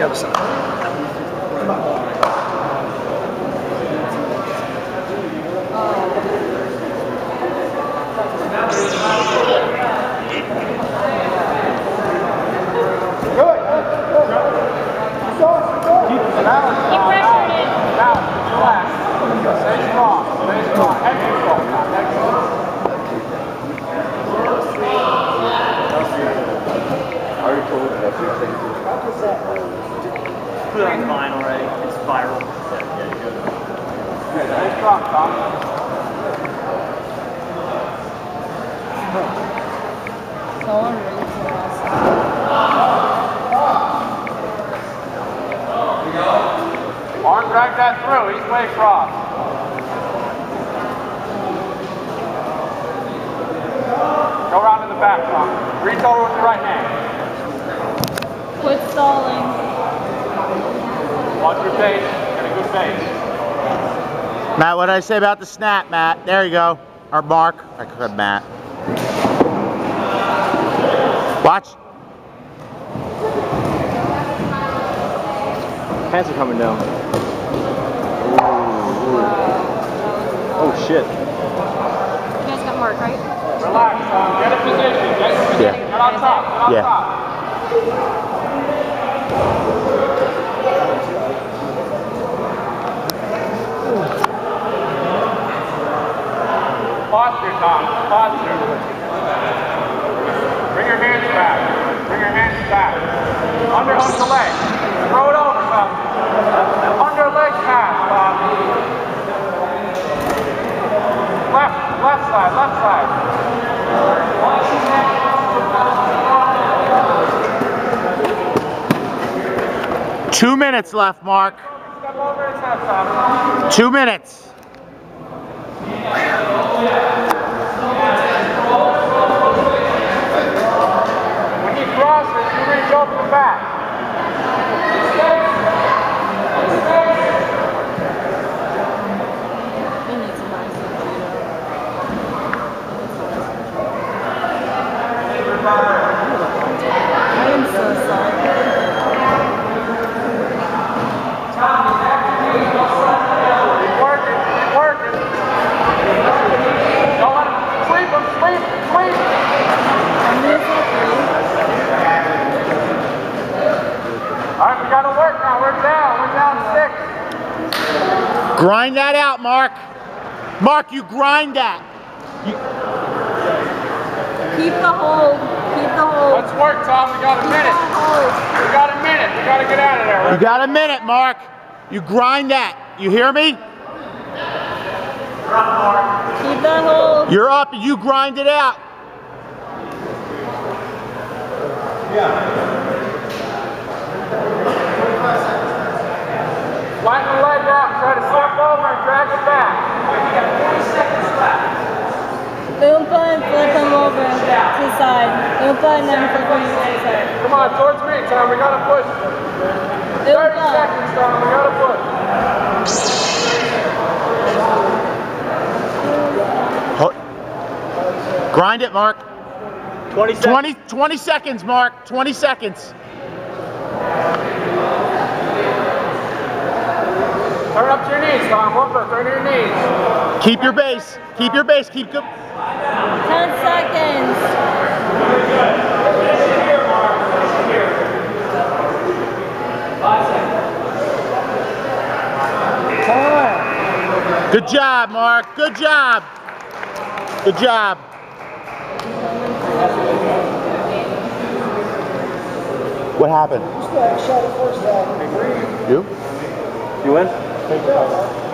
the other side. Keep pressuring Head control. Head control. Put it on mine already. It's viral. Stay strong, Tom. Someone reads the last. Arm drag that through. He's way cross. Go around to the back, Tom. Reach over with the right hand. Watch your base. Get a good base. Matt, what did I say about the snap, Matt? There you go. Or Mark. I said Matt. Watch. Pants are coming down. Oh shit. You guys got Mark, right? Relax, Tom. Get a position. Get your position. Yeah. Get on top. Get on Yeah. top. Posture, Tom. Posture. Bring your hands back. Bring your hands back. Underhook the leg. Throw it over, Tom. Under leg pass, Tom. Left, left side, left side. Two minutes left, Mark. Step over his head, Tom. Two minutes. When he crosses, you reach over the back. He needs a nice I am so sorry. Keep working, keep working. Don't let him sleep him, sleep, sleep. I'm losing three. All right, we got to work now. We're down. We're down six. Grind that out, Mark. Mark, you grind that. Keep the hold. Keep the hold. Let's work, Tom. We got a Keep minute. We got a minute. We got to get out of there. You got a minute, Mark. You grind that. You hear me? Keep that hold. You're up and you grind it out. Flatten the leg out. Try to step over and drag it back. Oompa and flip him over to the side. Oompa and then flip him to the side. Come on, towards me, Tom. We got to push. 30 Oompa. seconds, Tom. We got to push. Ho- Grind it, Mark. 20 seconds. 20, 20 seconds, Mark. 20 seconds. Turn up to your knees, Tom. Whooper, turn to your knees. Keep your base. Keep your base. Keep good. 10 seconds. Good job, Mark. Good job. Good job. What happened? You? You win? Obrigado.